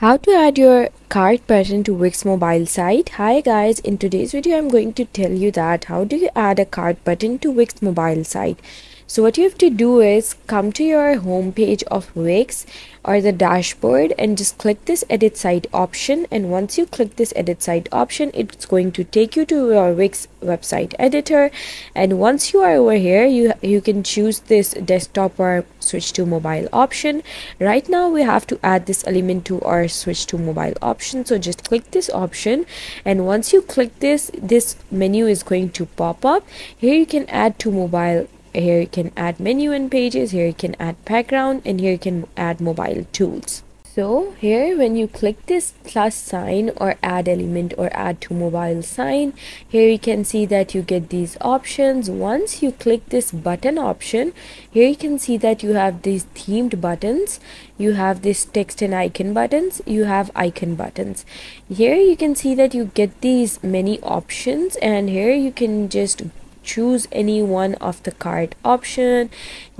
How to add your cart button to Wix mobile site. Hi guys, in today's video I'm going to tell you that how do you add a cart button to Wix mobile site. So what you have to do is come to your home page of Wix or the dashboard and just click this edit site option. And once you click this edit site option it's going to take you to your Wix website editor. And once you are over here you you can choose this desktop or switch to mobile option. Right now we have to add this element to our switch to mobile option. So just click this option. And once you click this this menu is going to pop up. Here you can add to mobile here you can add menu and pages here you can add background and here you can add mobile tools. So here when you click this plus sign or add element or add to mobile sign here you can see that you get these options. Once you click this button option here you can see that you have these themed buttons. You have this text and icon buttons. You have icon buttons. Here you can see that you get these many options and here you can just choose any one of the card option.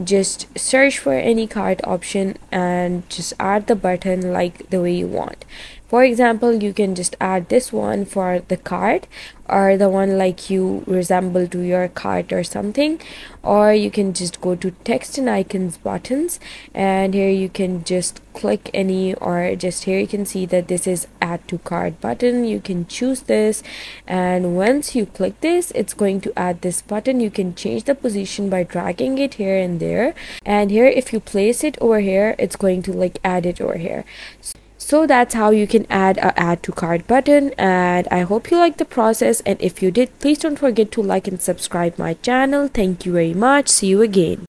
Just search for any card option and just add the button like the way you want for example you can just add this one for the card or the one like you resemble to your cart or something. Or you can just go to text and icons buttons and here you can just click any or just here you can see that this is add to cart button. You can choose this and once you click this it's going to add this button. You can change the position by dragging it here and there. And here if you place it over here it's going to like add it over here. so so that's how you can add a add to cart button and i hope you like the process and if you did please don't forget to like and subscribe my channel. Thank you very much. See you again